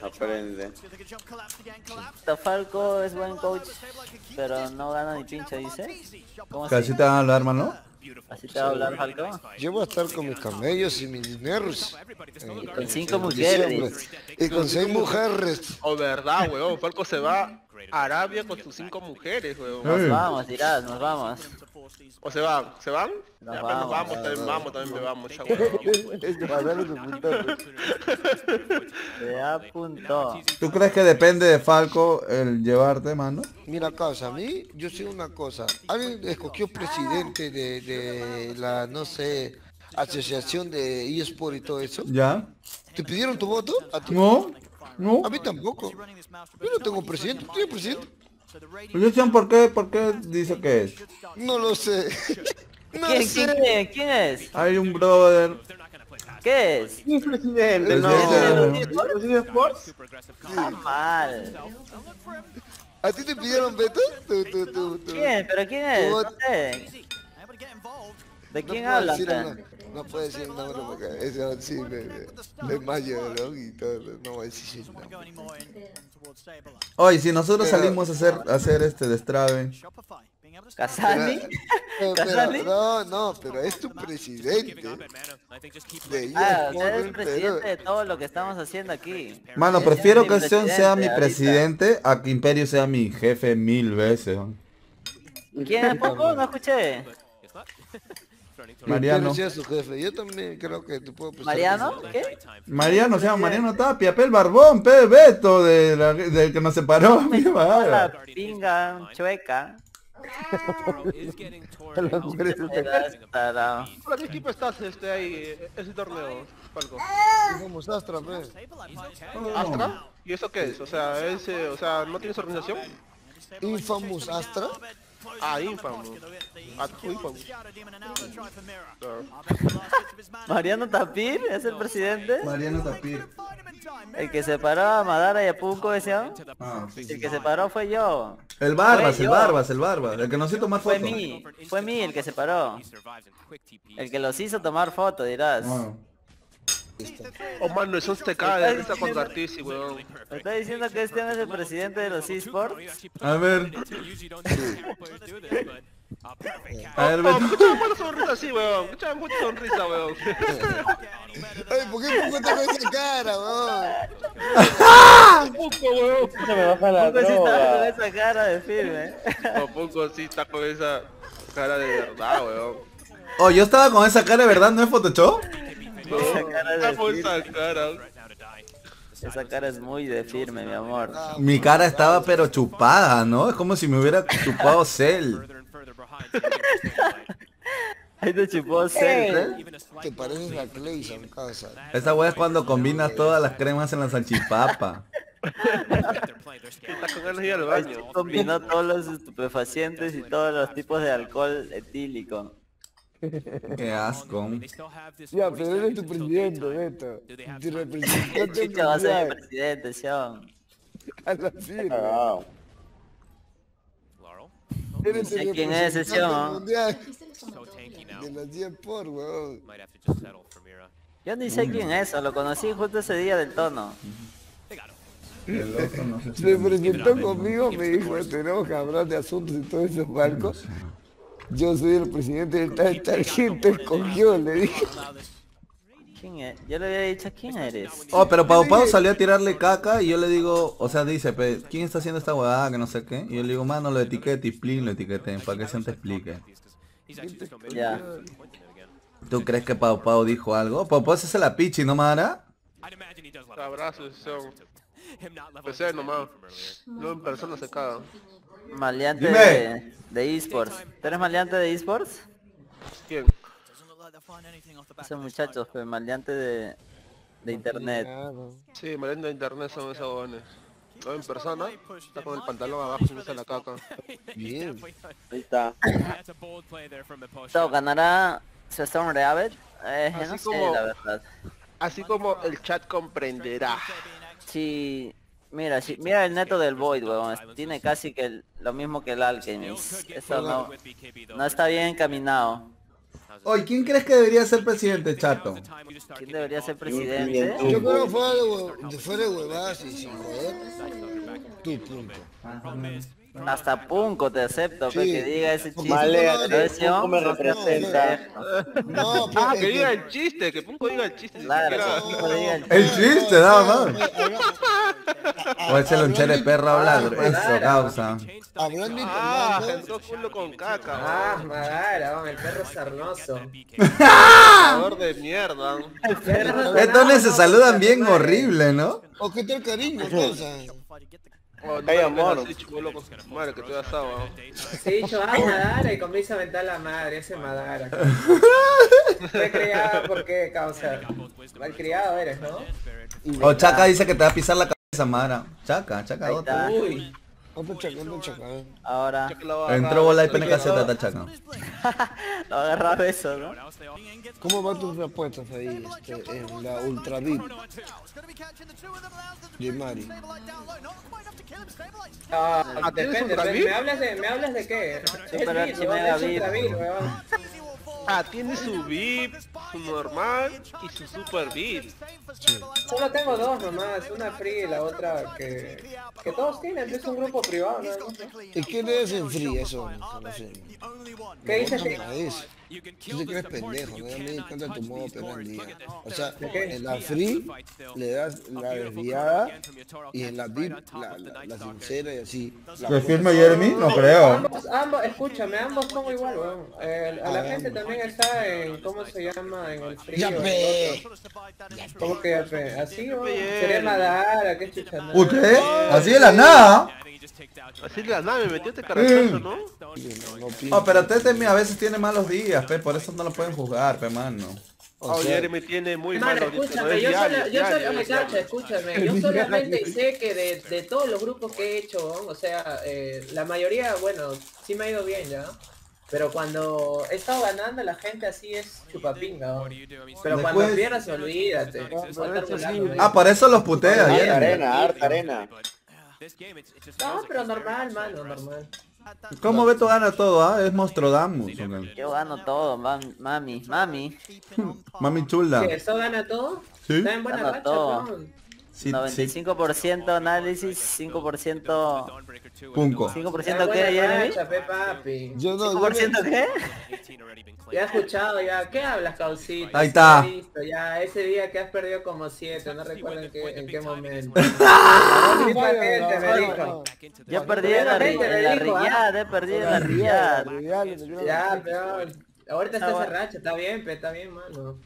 Aprende. Falco es buen coach, pero no gana ni pinche, dice. ¿Cómo así te van a hablar, mano. ¿Así te va a hablar Falco? Yo voy a estar con mis camellos y mis dineros. Y con cinco en mujeres. Y con seis mujeres. O verdad, weón. Falco se va Arabia con sus cinco mujeres, weón. Nos vamos, dirás, nos vamos. O se van, ¿se van? Nos Ya, nos vamos. vamos, también vamos, también me vamos. Se apuntó. ¿Tú crees que depende de Falco el llevarte, mano? Mira, causa, a mí, yo sé una cosa. Alguien escogió presidente de, de la, no sé, asociación de eSport y todo eso. ¿Ya? ¿Te pidieron tu voto? ¿A, ti? No, no. a mí tampoco. Yo no tengo presidente. ¿Tú tienes presidente? Yo sé por qué, por qué dice que es. No lo sé. no ¿Quién, sé. quién, quién, quién es? Hay un brother. ¿Qué es? ¿Quién es presidente? El No. presidente. ¿Presidente Sports? Está mal. ¿A ti te pidieron veto? Tú, tú, tú, tú. ¿Quién? ¿Pero quién es? No sé. ¿De No quién puedo hablan? No- puedo decir el nombre porque eso sí me, me, me. Y todo, no voy a decir el nombre. Oye, si nosotros Pero- salimos a hacer, a hacer este destrave. ¿Casani? Pero- pero- ¿Casani? no, no, pero es tu presidente de Ah, eSport usted es del Perú. presidente de todo lo que estamos haciendo aquí. Mano, prefiero que Sion sea presidente mi ahorita. presidente a que Imperio sea mi jefe mil veces. ¿Quién poco? No escuché. Mariano. Pero sea su jefe. Yo también creo que tú puedes prestar ¿Mariano? ¿Qué? Mariano, se llama Mariano Tapia, pe el barbón, pe Beto, de la- del que nos separó. mi La madre. pinga chueca. ¿Para qué equipo estás este ahí, ese torneo, Falco? Somos Astra, pe. ¿Astra? ¿Y eso qué es? O sea, es, eh, o sea, ¿no tienes organización? Infamous Astra. Ah, Infamous. Ah. Mariano Tapir es el presidente. Mariano Tapir. El que separó a Madara y a Punko ese. Ah. El que separó fue yo. El Barbas, Fue el yo. Barbas, el Barbas, el que nos hizo tomar Fue fotos. mí. Fue mí el que separó. El que los hizo tomar foto, dirás. Ah. Oh, mano, eso te cae de risa con Artisi, weón. ¿Me está diciendo que este no es el presidente de los esports? A ver, a ver, Oh, Beto. escucha mucha sonrisa así, weón. Escucha mucha sonrisa, weón. Ay, ¿por qué Punko está con esa cara, weón? Poco, weón. Se me baja la Punko sí estaba con esa cara de firme. Oh, Poco sí está con esa cara de verdad, weón. Oh, yo estaba con esa cara de verdad, ¿no es Photoshop? No, Esa cara esa es muy de firme, mi amor. Mi cara estaba pero chupada, ¿no? Es como si me hubiera chupado Cell. Ahí te chupó Cell. Te pareces a Clayson, casa. Esa wea es cuando combinas todas las cremas en la salchipapa. Combinó todos los estupefacientes y todos los tipos de alcohol etílico. Qué asco. Ya, pero eres tu presidente, Beto. Tu representante Chicha va a ser mi presidente, Sean. A la firme. Cagao. Eres Sé el quién es ese mundial de las 10 por, weón. Yo ni sé quién es, lo conocí justo ese día del tono. Se presentó conmigo, me dijo, tenemos que hablar de asuntos y todos esos barcos. Yo soy el presidente del tal, tal gente escogió, le dije. ¿Quién es? Yo le había dicho, ¿quién eres? Oh, pero Pau Pau salió a tirarle caca y yo le digo, o sea, dice, ¿quién está haciendo esta huevada que no sé qué? Y yo le digo, mano, lo etiquete y plin lo etiqueten para que se te explique. Ya. ¿Tú crees que Pau Pau dijo algo? Pau Pau se hace la pichi, ¿no, Mara? Abrazos, son. PC nomás. No en persona se caga. Maleante Dime. de, de esports. ¿Tú eres maleante de esports? ¿Quién? Esos muchachos, pues, maleante de, de internet. Sí, merienda de internet son esos jóvenes. No en persona, está con el pantalón abajo hacer la caca. Bien. Ahí está. So, ¿Ganará Stone Rabbit? Eh, Así no sé, como- la verdad. Así como el chat comprenderá. Si, Mira, si- mira el neto del Void, weón. Tiene casi que el- lo mismo que el Alchemist. Eso no, no está bien encaminado. Oye, ¿quién crees que debería ser presidente, chato? ¿Quién debería ser presidente? Yo creo que fuera de, fuera de huevadas y sin joder. Tú, punto. Hasta Punco te acepto, Sí. que diga ese chiste. Malea, no, me no representa. No, pero Ah, que diga el chiste, que Punco diga el chiste. Claro, que Punco diga el El chiste, nada más. O ese lonchero de perro hablar, eso causa. Hablando Ah, entró culo con caca. Ah, Madara, vamos, el perro sarnoso. Jugador de mierda. Estos ne se saludan bien horrible, ¿no? ¿o qué tal cariño, cosa? Oh, no Hay me amor. madre, que estoy asado. Sí, yo ah, Madara y comienza a aventar la madre, ese Madara. Fue criado porque, causa. Malcriado eres, ¿no? O Chaca dice que te va a pisar la cabeza, Mara. Chaca, Chaca, otra. Uy, Otro chaca, otro chaca. Ahora Entró bola y PNK Z, está Chaca. lo agarra a besos, ¿no? ¿Cómo van tus respuestas ahí este, en la Ultra VIP de Mari? ah, Ah, ¿tienes depende? ¿Me hablas de, me hablas de qué? Super Es Archi VIP, weón, Mega es Ultra VIP. VIP, weón. Ah, tiene su VIP, su normal y su super VIP. Solo tengo dos nomás, una free y la otra que, que todos tienen, es un grupo privado, ¿no? ¿Y qué le das en free eso? No sé. ¿Qué dices? No, no, es. Tú te crees pendejo, no me di cuenta de tu modo operandi. O sea, en la free le das la desviada y en la VIP la, la, la sincera y así. La ¿Que firme Jeremy? No creo. Ambos, ambos, escúchame, ambos son igual, weón. Eh, a la gente también está en, ¿cómo se llama? En el frío. ¿Cómo que ya pe? Así, weón. Sería Madara, qué chucha. ¿Usted? Así de la nada. Así la nave, me metió este caracazo, ¿no? No, no Oh, pero Tete a veces tiene malos días, pe, por eso no lo pueden juzgar, pe, mano. O Oh, sea, Jeremy tiene muy mal no escúchame, es yo, solo, solo, escúchame, solamente sé que de, de todos los grupos que he hecho, o sea, eh, la mayoría, bueno, sí me ha ido bien ya, pero cuando he estado ganando la gente así es chupapinga, weón. pero cuando pierdas olvídate, estar volando, Ah, por eso los putea, Harta Jeremy. arena, harta arena. No, pero normal, mano, normal. ¿Cómo Beto gana todo, ah? Es Monstradamus. ok. Yo gano todo, mam- mami, mami. Mami chula. ¿Que eso gana todo? Sí. Está en buena Gana racha, todo. Sí, sí. 95% análisis, 5%... Punco. Está en 5% qué, Jeremy? racha, pe, papi. yo no, yo me- ¿5% qué? Ya he escuchado, ya. ¿Qué hablas, causita? Ahí está. Ya listo, ya, ese día que has perdido como siete, no recuerdo en qué, en qué momento. Ya perdí en la, riada, he perdido en la riada. Ya, pero ahorita está esa racha, está bien, pe, está bien, mano.